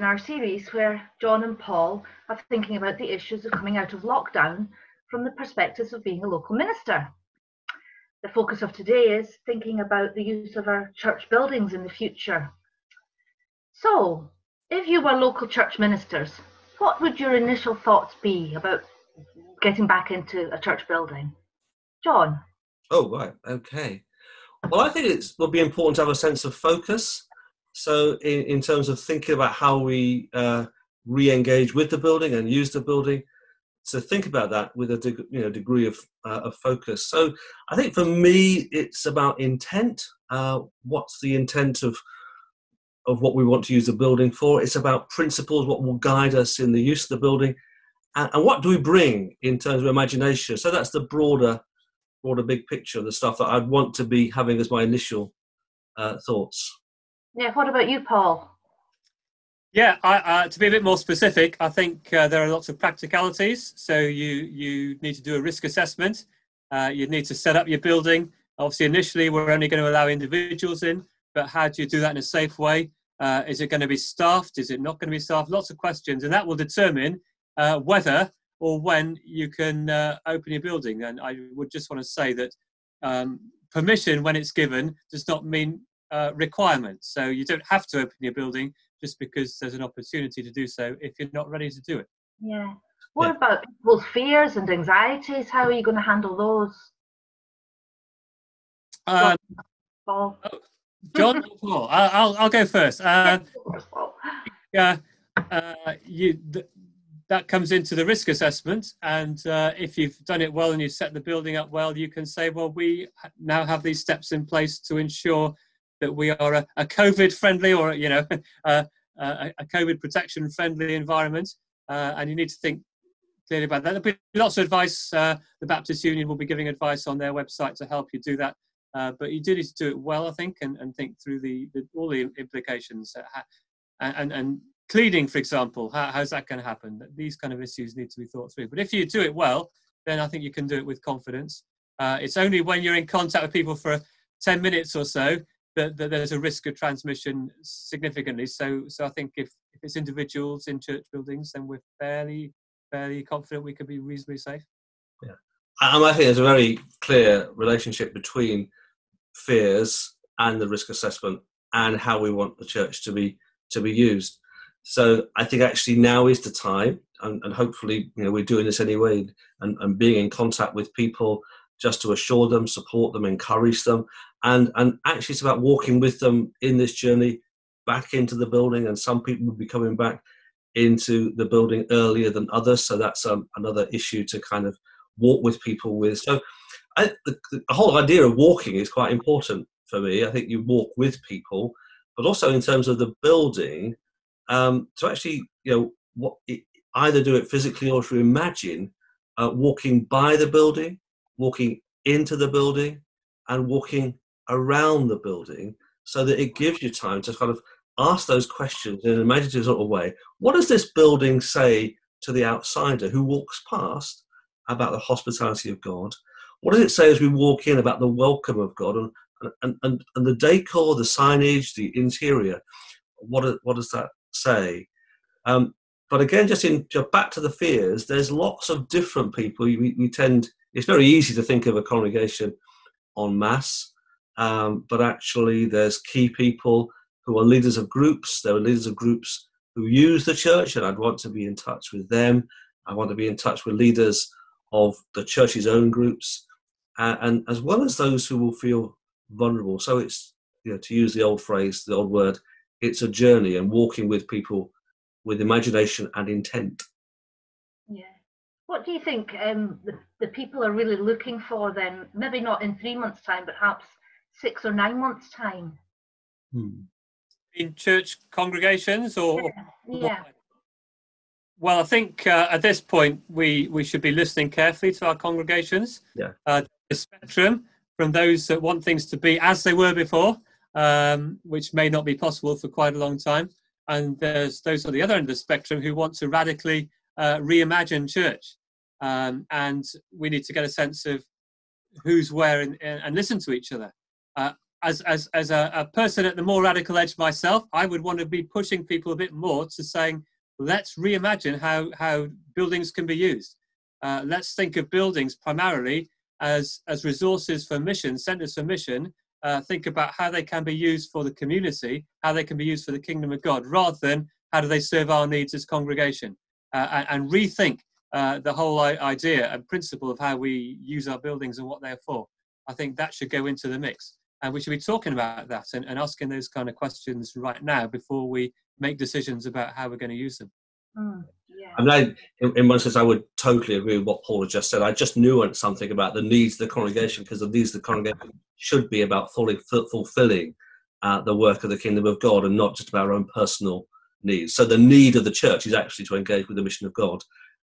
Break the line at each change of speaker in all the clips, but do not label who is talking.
in our series where John and Paul are thinking about the issues of coming out of lockdown from the perspectives of being a local minister. The focus of today is thinking about the use of our church buildings in the future. So, if you were local church ministers, what would your initial thoughts be about getting back into a church building? John?
Oh, right, okay. Well, I think it will be important to have a sense of focus. So, in, in terms of thinking about how we uh, re engage with the building and use the building, to think about that with a deg- you know, degree of, uh, of focus. So, I think for me, it's about intent. Uh, what's the intent of of what we want to use the building for? It's about principles, what will guide us in the use of the building, and, and what do we bring in terms of imagination. So that's the broader broader big picture, of the stuff that I'd want to be having as my initial uh, thoughts.
Yeah, what about you, Paul?
Yeah, I, uh, to be a bit more specific, I think uh, there are lots of practicalities. So you you need to do a risk assessment. Uh, you need to set up your building. Obviously, initially we're only going to allow individuals in, but how do you do that in a safe way? Uh, is it going to be staffed? Is it not going to be staffed? Lots of questions, and that will determine uh, whether or when you can uh, open your building. And I would just want to say that um, permission, when it's given, does not mean uh, requirement. So you don't have to open your building just because there's an opportunity to do so if you're not ready to do it.
Yeah. What yeah. about people's fears and anxieties? How are you going to handle those?
Um, Paul. Oh, John Paul? I'll, I'll go first. Uh, yeah, uh, you, that comes into the risk assessment. And uh, if you've done it well and you've set the building up well, you can say, well, we now have these steps in place to ensure that we are a, a COVID friendly or, you know, a, a, COVID protection friendly environment. Uh, and you need to think clearly about that. There'll be lots of advice. Uh, the Baptist Union will be giving advice on their website to help you do that. Uh, but you do need to do it well, I think, and, and think through the, the all the implications. and, and cleaning, for example, how, how's that going to happen? These kind of issues need to be thought through. But if you do it well, then I think you can do it with confidence. Uh, it's only when you're in contact with people for 10 minutes or so that, that, there's a risk of transmission significantly. So, so I think if, if it's individuals in church buildings, then we're fairly, fairly confident we can be reasonably safe.
Yeah. And I think there's a very clear relationship between fears and the risk assessment and how we want the church to be to be used. So I think actually now is the time, and, and hopefully you know we're doing this anyway, and, and being in contact with people just to assure them, support them, encourage them, and and actually it's about walking with them in this journey back into the building. And some people will be coming back into the building earlier than others, so that's um, another issue to kind of walk with people with. So I, the, the whole idea of walking is quite important for me. I think you walk with people, but also in terms of the building um, to actually, you know, what, either do it physically or to imagine uh, walking by the building, walking into the building, and walking around the building so that it gives you time to kind of ask those questions in an imaginative sort of way. What does this building say to the outsider who walks past about the hospitality of God? What does it say as we walk in about the welcome of God and, and, and, and the decor, the signage, the interior? What, what does that say. Um, but again, just in just back to the fears, there's lots of different people. We, we tend, it's very easy to think of a congregation en masse, um, but actually, there's key people who are leaders of groups. There are leaders of groups who use the church, and I'd want to be in touch with them. I want to be in touch with leaders of the church's own groups, uh, and as well as those who will feel vulnerable. So it's, you know, to use the old phrase, the old word, it's a journey and walking with people with imagination and intent.
Yeah. What do you think um, the, the people are really looking for then? Maybe not in three months' time, but perhaps six or nine months' time.
Hmm. In church congregations or?
Yeah. yeah.
Well, I think uh, at this point we, we should be listening carefully to our congregations.
Yeah. Uh,
the spectrum from those that want things to be as they were before um, which may not be possible for quite a long time. And there's those on the other end of the spectrum who want to radically uh, reimagine church. Um, and we need to get a sense of who's where and, and listen to each other. Uh, as as as a, a, person at the more radical edge myself, I would want to be pushing people a bit more to saying, let's reimagine how how buildings can be used. Uh, let's think of buildings primarily as as resources for mission, centers for mission. Uh, think about how they can be used for the community, how they can be used for the kingdom of God, rather than how do they serve our needs as congregation, uh, and, and, rethink uh, the whole idea and principle of how we use our buildings and what they're for. I think that should go into the mix and we should be talking about that and, and asking those kind of questions right now before we make decisions about how we're going to use them.
Mm, yeah. I mean, I, in, in one sense, I would totally agree with what Paul has just said. I just nuanced something about the needs of the congregation because the needs of the congregation should be about fully fulfilling uh, the work of the kingdom of God and not just about our own personal needs. So the need of the church is actually to engage with the mission of God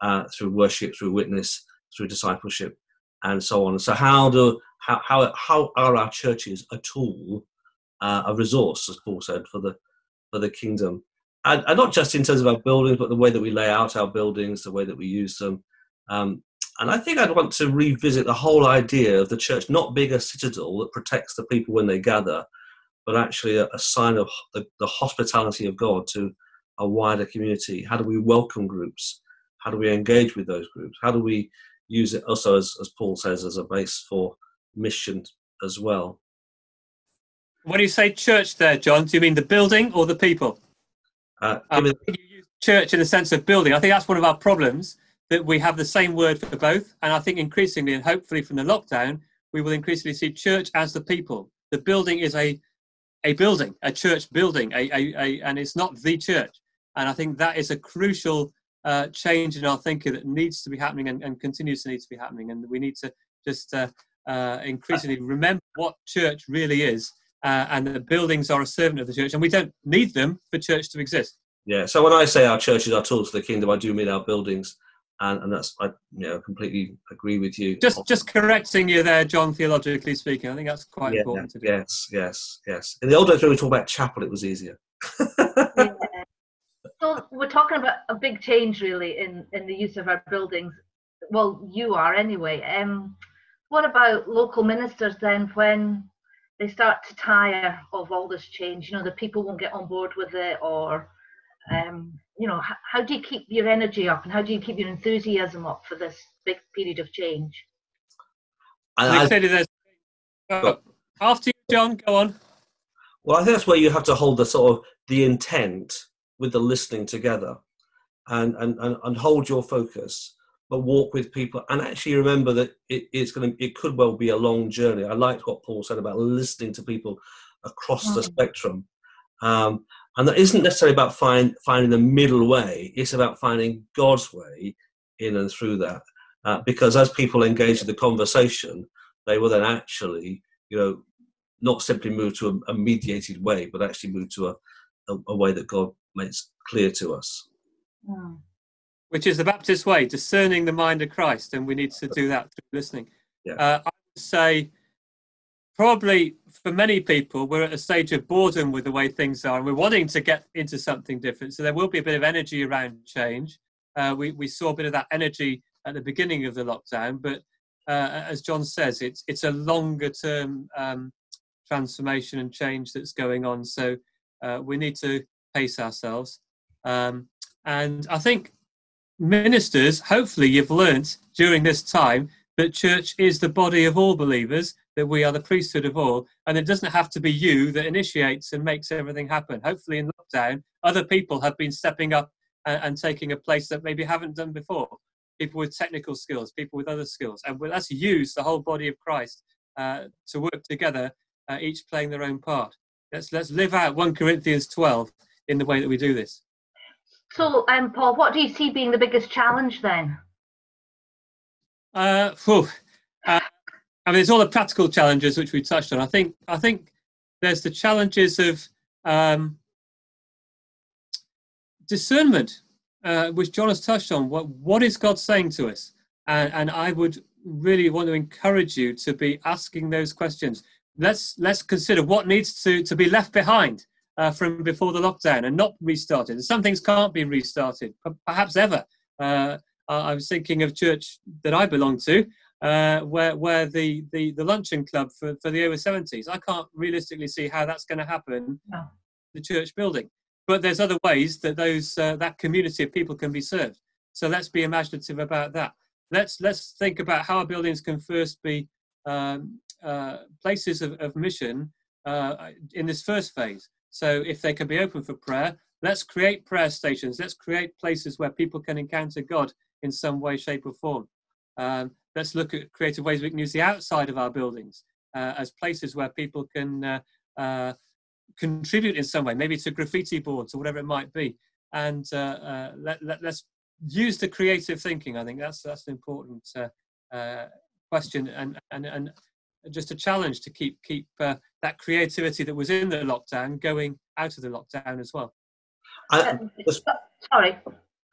uh, through worship, through witness, through discipleship, and so on. So how do how how, how are our churches a tool, uh, a resource, as Paul said, for the for the kingdom, and, and, not just in terms of our buildings, but the way that we lay out our buildings, the way that we use them. Um, and I think I'd want to revisit the whole idea of the church not being a citadel that protects the people when they gather, but actually a, a sign of the, the, hospitality of God to a wider community. How do we welcome groups? How do we engage with those groups? How do we use it also, as, as Paul says, as a base for mission as well.
When you say church there, John, do you mean the building or the people? Uh, um, you use church in the sense of building. I think that's one of our problems that we have the same word for both. And I think increasingly, and hopefully from the lockdown, we will increasingly see church as the people. The building is a a building, a church building, a, a, a and it's not the church. And I think that is a crucial uh, change in our thinking that needs to be happening and, and, continues to need to be happening. And we need to just uh, uh, increasingly remember what church really is uh, and the buildings are a servant of the church and we don't need them for church to exist.
Yeah so when i say our churches are tools for the kingdom i do mean our buildings. And, and that's i you know completely agree with you.
Just just correcting you there john theologically speaking i think that's quite
yeah,
important to do.
yes yes yes. In the old days when we talk about chapel it was easier.
Yeah. So we're talking about a big change really in in the use of our buildings well you are anyway um what about local ministers then when they start to tire of all this change? You know, the people won't get on board with it, or um, you know, how, how do you keep your energy up and how do you keep your enthusiasm up for this big period of change?
I, I, uh, after you, John, go on.
Well, I think that's where you have to hold the sort of the intent with the listening together, and and and, and hold your focus but walk with people. And actually remember that it, it's going to it could well be a long journey. I liked what paul said about listening to people across the mm. spectrum. Um, and that isn't necessarily about find, finding the middle way. It's about finding god's way in and through that. Uh, because as people engage in the conversation they will then actually you know not simply move to a, a mediated way but actually move to a, a, a, way that god makes clear to us
mm which is the Baptist way, discerning the mind of Christ, and we need to do that through listening. Yeah. Uh, I would say, probably for many people, we're at a stage of boredom with the way things are, and we're wanting to get into something different. So there will be a bit of energy around change. Uh, we we saw a bit of that energy at the beginning of the lockdown, but uh, as John says, it's it's a longer term um, transformation and change that's going on. So uh, we need to pace ourselves. Um, and I think ministers, hopefully, you've learnt during this time that church is the body of all believers, that we are the priesthood of all, and it doesn't have to be you that initiates and makes everything happen. Hopefully, in lockdown, other people have been stepping up and, and taking a place that maybe haven't done before. People with technical skills, people with other skills, and let's use the whole body of Christ uh, to work together, uh, each playing their own part. Let's let's live out 1 Corinthians 12 in the way that we do this.
So, um, Paul, what do you see being the biggest challenge then?
Uh, whew, uh, I mean, there's all the practical challenges which we touched on. I think I think there's the challenges of um, discernment, uh, which John has touched on. What what is God saying to us? And, and I would really want to encourage you to be asking those questions. Let's let's consider what needs to to be left behind uh, from before the lockdown and not restarted. And some things can't be restarted, perhaps ever. Uh, I was thinking of church that I belong to. uh, where where the, the the luncheon club for, for the over 70s. I can't realistically see how that's going to happen. No. The church building, but there's other ways that those uh, that community of people can be served. So let's be imaginative about that. Let's let's think about how our buildings can first be um, uh, places of, of mission uh, in this first phase. So if they can be open for prayer, let's create prayer stations. Let's create places where people can encounter God in some way, shape, or form. Um, let's look at creative ways we can use the outside of our buildings uh, as places where people can uh, uh, contribute in some way, maybe to graffiti boards or whatever it might be. And uh, uh, let, let, us use the creative thinking. I think that's that's an important uh, question and, and, and just a challenge to keep keep that creativity that was in the lockdown going out of the lockdown as well.
I, uh, uh, sorry,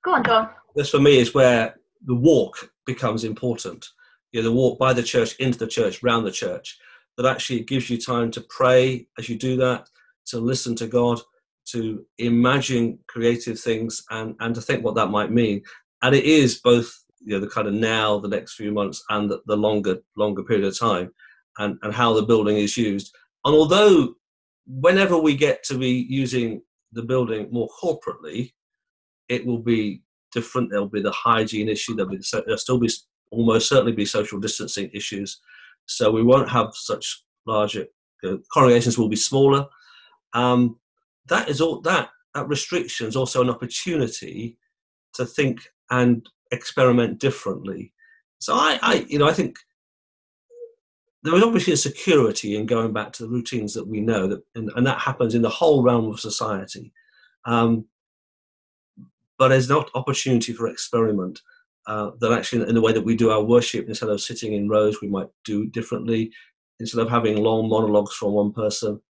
go on, John.
This for me is where the walk becomes important. You know, the walk by the church into the church, round the church. That actually gives you time to pray as you do that, to listen to God, to imagine creative things, and and to think what that might mean. And it is both you know the kind of now, the next few months, and the, the longer longer period of time, and and how the building is used. And although whenever we get to be using the building more corporately, it will be different. There'll be the hygiene issue. There'll be there'll still be almost certainly be social distancing issues. So we won't have such larger uh, congregations. Will be smaller. Um, that is all. That that restriction is also an opportunity to think and experiment differently. So I, I you know, I think there is obviously a security in going back to the routines that we know that, and, and that happens in the whole realm of society. Um, but there's not opportunity for experiment. Uh, that actually, in the way that we do our worship, instead of sitting in rows, we might do differently. Instead of having long monologues from one person,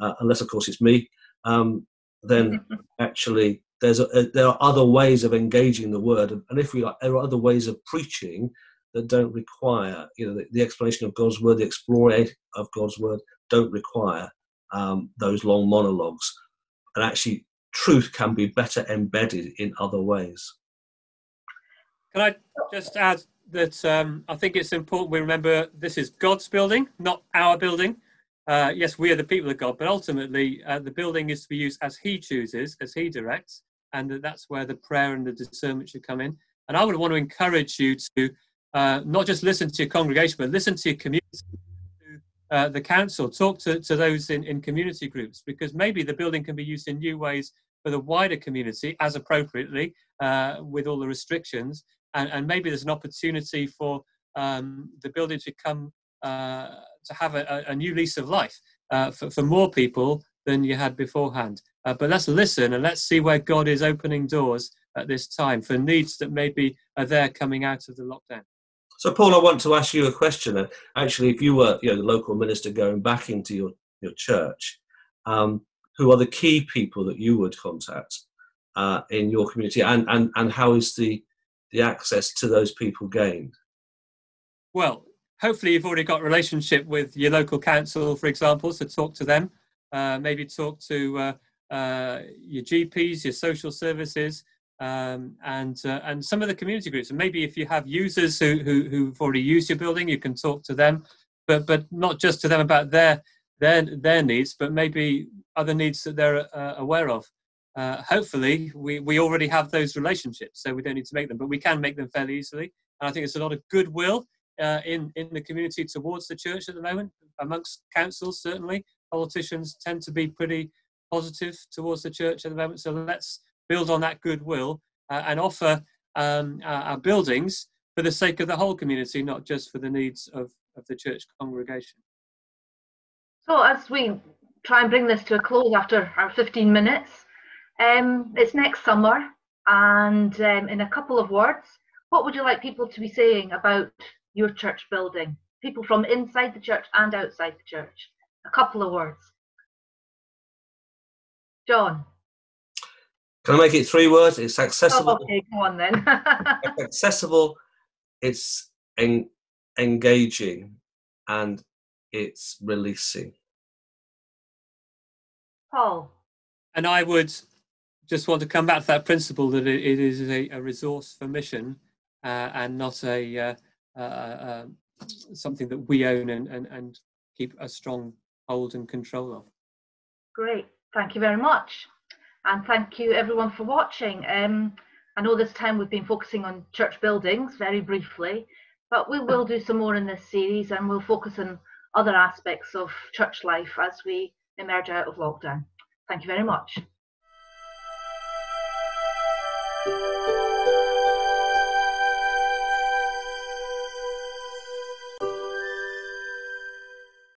uh, unless of course it's me, um, then actually there's a, a, there are other ways of engaging the word, and if we like, there are other ways of preaching that don't require, you know, the, the explanation of God's word, the exploration of God's word, don't require um, those long monologues, and actually truth can be better embedded in other ways.
Can I just add that um, I think it's important we remember this is God's building, not our building. Uh, yes, we are the people of God, but ultimately uh, the building is to be used as He chooses, as He directs, and that's where the prayer and the discernment should come in. And I would want to encourage you to uh, not just listen to your congregation, but listen to your community, uh, the council, talk to, to those in, in community groups, because maybe the building can be used in new ways for the wider community as appropriately uh, with all the restrictions. And, and, maybe there's an opportunity for um, the building to come uh, to have a, a, new lease of life uh, for, for more people than you had beforehand. Uh, but let's listen and let's see where God is opening doors at this time for needs that maybe are there coming out of the lockdown.
So, Paul, I want to ask you a question. Actually, if you were you know, the local minister going back into your, your church, um, who are the key people that you would contact uh, in your community, and, and, and how is the, the access to those people gained?
Well, hopefully you've already got relationship with your local council, for example, so talk to them. Uh, maybe talk to uh, uh, your GPs, your social services, um, and uh, and some of the community groups. And maybe if you have users who, who who've already used your building, you can talk to them, but but not just to them about their their their needs, but maybe other needs that they're uh, aware of. Uh, hopefully, we we already have those relationships, so we don't need to make them, but we can make them fairly easily. And I think there's a lot of goodwill uh, in in the community towards the church at the moment, amongst councils certainly. Politicians tend to be pretty positive towards the church at the moment, so let's build on that goodwill uh, and offer um, our, our, buildings for the sake of the whole community, not just for the needs of, of the church congregation.
So, as we try and bring this to a close after our 15 minutes, um, it's next summer, and um, in a couple of words, what would you like people to be saying about your church building? People from inside the church and outside the church. A couple of words. John.
Can I make it three words? It's accessible.
Oh, okay, go on then.
it's accessible, it's en- engaging, and it's releasing.
Paul.
And I would just want to come back to that principle that it, it is a, a, resource for mission uh, and not a, uh, uh, something that we own and, and, and keep a strong hold and control of.
Great, thank you very much. And thank you everyone for watching. Um, I know this time we've been focusing on church buildings very briefly, but we will do some more in this series and we'll focus on other aspects of church life as we emerge out of lockdown. Thank you very much.